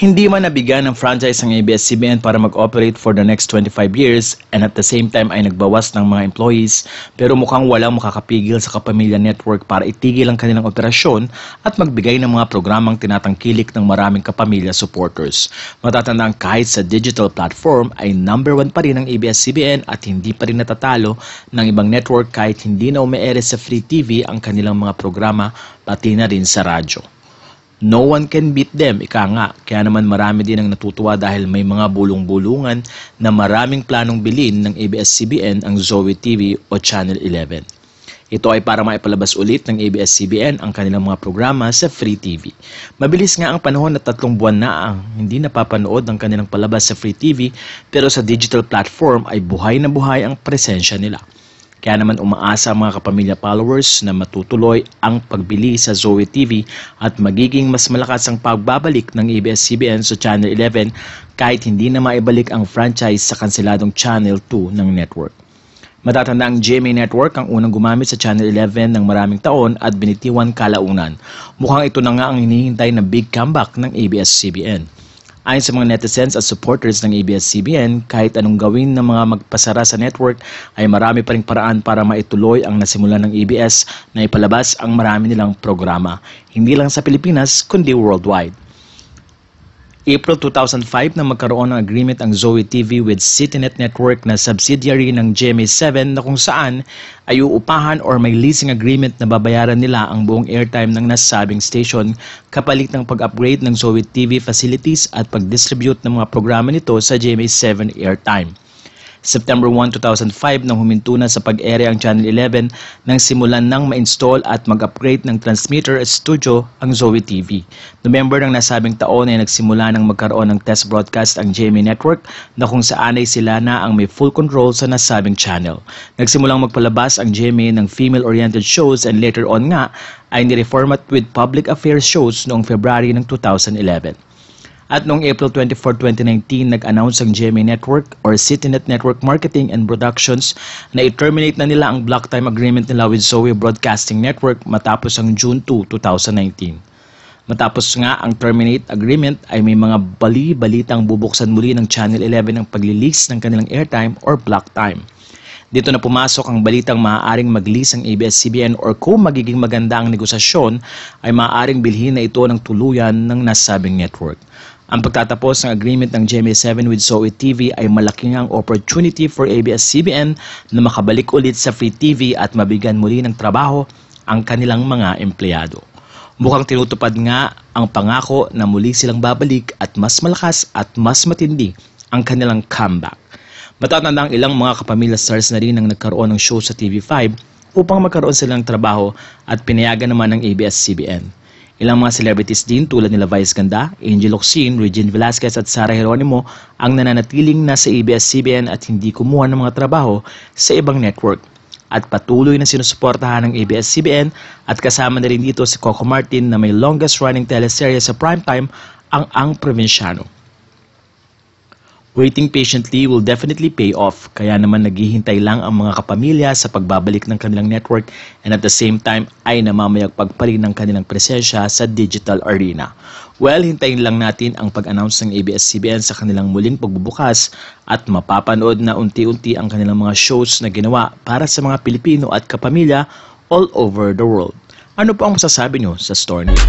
Hindi man nabigyan ng franchise ang ABS-CBN para mag-operate for the next 25 years and at the same time ay nagbawas ng mga employees pero mukhang walang makakapigil sa Kapamilya Network para itigil ang kanilang operasyon at magbigay ng mga programang tinatangkilik ng maraming kapamilya supporters. Matatandaan kahit sa digital platform ay number one pa rin ang ABS-CBN at hindi pa rin natatalo ng ibang network kahit hindi na umeere sa free TV ang kanilang mga programa pati na rin sa radyo. No one can beat them, ika nga. Kaya naman marami din ang natutuwa dahil may mga bulong-bulungan na maraming planong bilhin ng ABS-CBN ang Zoe TV o Channel 11. Ito ay para maipalabas ulit ng ABS-CBN ang kanilang mga programa sa Free TV. Mabilis nga ang panahon na tatlong buwan na ang hindi napapanood ng kanilang palabas sa Free TV pero sa digital platform ay buhay na buhay ang presensya nila. Kaya naman umaasa ang mga kapamilya followers na matutuloy ang pagbili sa Zoe TV at magiging mas malakas ang pagbabalik ng ABS-CBN sa Channel 11 kahit hindi na maibalik ang franchise sa kanseladong Channel 2 ng network. Matatanda ang GMA Network ang unang gumamit sa Channel 11 ng maraming taon at binitiwan kalaunan. Mukhang ito na nga ang hinihintay na big comeback ng ABS-CBN. Ayon sa mga netizens at supporters ng ABS-CBN, kahit anong gawin ng mga magpasara sa network ay marami pa ring paraan para maituloy ang nasimulan ng ABS na ipalabas ang marami nilang programa, hindi lang sa Pilipinas kundi worldwide. April 2005 na magkaroon ng agreement ang Zoe TV with CityNet Network na subsidiary ng GMA7 na kung saan ay uupahan or may leasing agreement na babayaran nila ang buong airtime ng nasabing station kapalit ng pag-upgrade ng Zoe TV facilities at pag-distribute ng mga programa nito sa GMA7 airtime. September 1, 2005 nang huminto na sa pag-ere ang Channel 11 nang simulan nang ma-install at mag-upgrade ng transmitter at studio ang Zoe TV. November ng nasabing taon ay nagsimula nang magkaroon ng test broadcast ang GMA Network na kung saan ay sila na ang may full control sa nasabing channel. Nagsimulang magpalabas ang GMA ng female-oriented shows and later on nga ay nireformat with public affairs shows noong February ng 2011. At noong April 24, 2019, nag-announce ang GMA Network or CityNet Network Marketing and Productions na i-terminate na nila ang block time agreement nila with Zoe Broadcasting Network matapos ang June 2, 2019. Matapos nga ang terminate agreement ay may mga bali-balitang bubuksan muli ng Channel 11 ang pag-release ng kanilang airtime or block time. Dito na pumasok ang balitang maaaring mag-lease ang ABS-CBN or kung magiging maganda ang negosasyon ay maaaring bilhin na ito ng tuluyan ng nasabing network. Ang pagtatapos ng agreement ng GMA7 with Zoe TV ay malaking ang opportunity for ABS-CBN na makabalik ulit sa free TV at mabigyan muli ng trabaho ang kanilang mga empleyado. Mukhang tinutupad nga ang pangako na muli silang babalik at mas malakas at mas matindi ang kanilang comeback. Matatanda ang ilang mga kapamilya stars na rin ang nagkaroon ng show sa TV5 upang magkaroon silang trabaho at pinayagan naman ng ABS-CBN. Ilang mga celebrities din tulad nila Vice Ganda, Angel Oxin, Regine Velasquez at Sara Geronimo ang nananatiling nasa ABS-CBN at hindi kumuha ng mga trabaho sa ibang network at patuloy na sinusuportahan ng ABS-CBN at kasama na rin dito si Coco Martin na may longest running teleserye sa primetime ang Ang Provinciano. Waiting patiently will definitely pay off, kaya naman naghihintay lang ang mga kapamilya sa pagbabalik ng kanilang network and at the same time ay namamayagpag pa ng kanilang presensya sa digital arena. Well, hintayin lang natin ang pag-announce ng ABS-CBN sa kanilang muling pagbubukas at mapapanood na unti-unti ang kanilang mga shows na ginawa para sa mga Pilipino at kapamilya all over the world. Ano po ang masasabi nyo sa store nito?